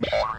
Bye.